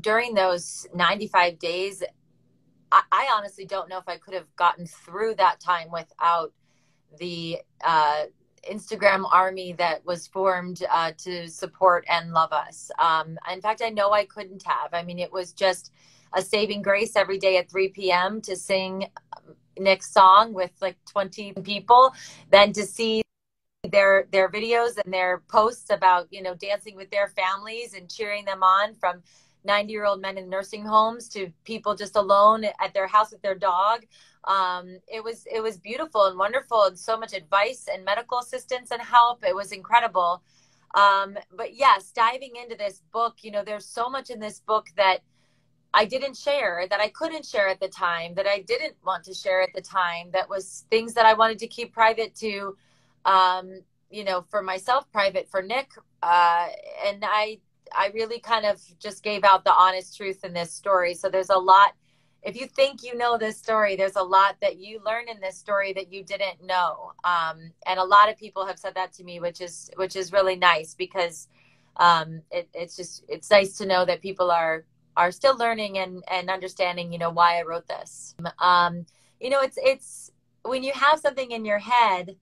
during those 95 days, I, I, honestly don't know if I could have gotten through that time without the uh, Instagram army that was formed uh, to support and love us. Um, in fact, I know I couldn't have. I mean, it was just a saving grace every day at 3 p.m. to sing Nick's song with like 20 people, then to see their their videos and their posts about you know dancing with their families and cheering them on from 90 year old men in nursing homes to people just alone at their house with their dog. Um, it was it was beautiful and wonderful and so much advice and medical assistance and help. It was incredible. Um, but yes diving into this book you know there's so much in this book that i didn't share that i couldn't share at the time that i didn't want to share at the time that was things that i wanted to keep private to um, you know for myself private for nick. Uh, and i I really kind of just gave out the honest truth in this story. So there's a lot. If you think you know this story, there's a lot that you learn in this story that you didn't know. Um, and a lot of people have said that to me, which is which is really nice because um, it, it's just it's nice to know that people are are still learning and and understanding. You know why I wrote this. Um, you know, it's it's when you have something in your head.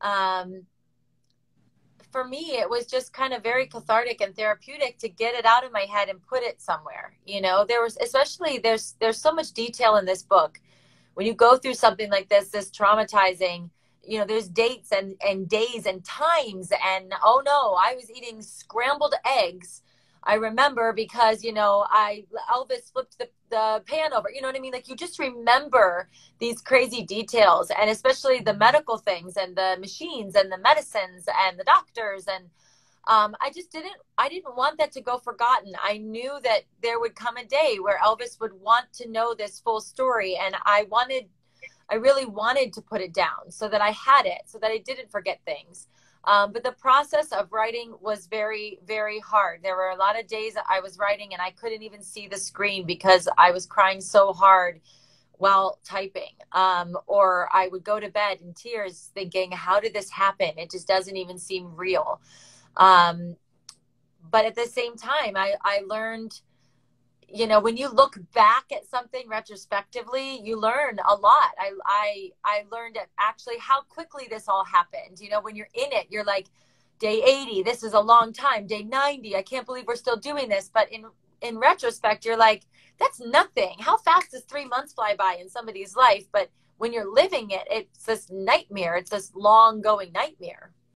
Um, for me it was just kind of very cathartic and therapeutic to get it out of my head and put it somewhere you know? There was especially there's there's so much detail in this book. When you go through something like this this traumatizing you know there's dates and and days and times and oh no i was eating scrambled eggs I remember because, you know, I Elvis flipped the, the pan over. You know what I mean? Like you just remember these crazy details and especially the medical things and the machines and the medicines and the doctors and um, I just didn't I didn't want that to go forgotten. I knew that there would come a day where Elvis would want to know this full story and I wanted I really wanted to put it down so that I had it, so that I didn't forget things. Um, but the process of writing was very, very hard. There were a lot of days I was writing and I couldn't even see the screen because I was crying so hard while typing. Um, or I would go to bed in tears thinking, how did this happen? It just doesn't even seem real. Um, but at the same time, I, I learned you know when you look back at something retrospectively you learn a lot. I i i learned actually how quickly this all happened. You know when you're in it you're like day 80 this is a long time. Day 90 i can't believe we're still doing this. But in in retrospect you're like that's nothing. How fast does three months fly by in somebody's life? But when you're living it it's this nightmare. It's this long going nightmare